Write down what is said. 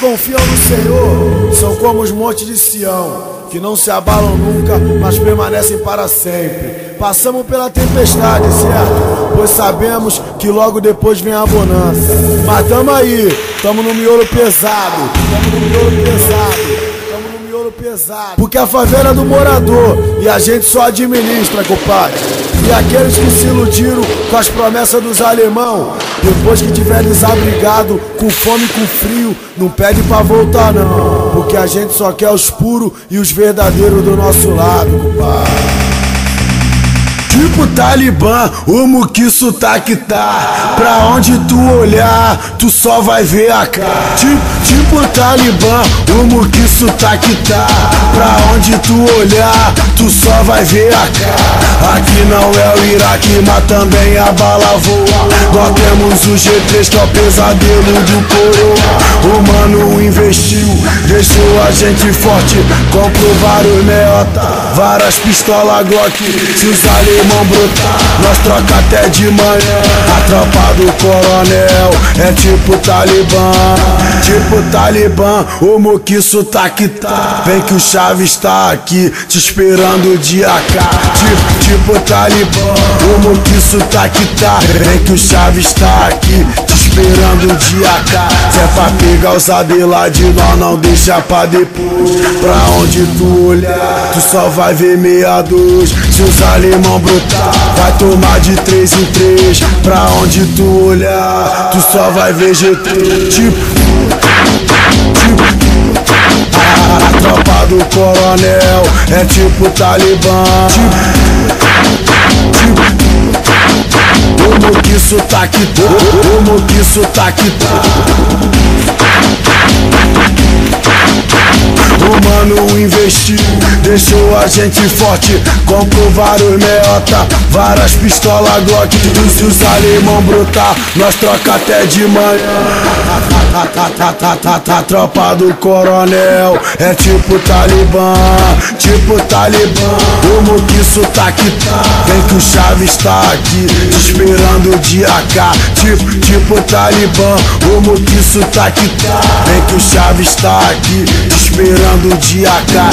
confiam no Senhor são como os montes de Sião, que não se abalam nunca, mas permanecem para sempre. Passamos pela tempestade, certo? Pois sabemos que logo depois vem a bonança. Mas tamo aí, tamo no miolo pesado, tamo no miolo pesado. Tamo no miolo pesado. Porque a favela é do morador e a gente só administra, compadre. E aqueles que se iludiram com as promessas dos alemão, depois que tiver desabrigado, com fome e com frio, não pede pra voltar não. Porque a gente só quer os puros e os verdadeiros do nosso lado, compadre. Talibã, o muque sotaque tá. Pra onde tu olhar, tu só vai ver a cara. Tipo, tipo Talibã, o muque sotaque tá. Pra onde tu olhar, tu só vai ver a cara. Aqui não é o Iraque, mas também a bala voa. Nós temos o G3 que é o pesadelo do coroa. O mano investiu, deixou a gente forte. Comprou vários meota, várias pistolas Glock. Se os alemães irmão brutal Nós troca até de manhã. A tropa do coronel é tipo talibã. Tipo talibã, o moquiço tá que tá. Vem que o Chaves tá aqui te esperando de AK Tipo, tipo talibã, o moquiço tá que tá. Vem que o Chaves tá aqui te esperando de AK Se é pra pegar os de nós não deixa pra depois. Pra onde tu olhar, tu só vai ver meia dúzia. Se os alemão brutal Vai tomar de três em três. Pra onde tu olhar Tu só vai ver G3 Tipo Tipo a, a tropa do coronel É tipo Talibã. Tipo sotaque Como que sotaque tá mano investiu Deixou a gente forte Comprou vários meota Várias pistolas Glock Se os alemão brutal Nós troca até de manhã a tropa do coronel. É tipo talibã Tipo talibã. Como que sotaque tá Vem que o Chaves tá aqui esperando de AK Tipo, tipo talibã Como que sotaque tá Vem que o Chaves tá aqui esperando de AK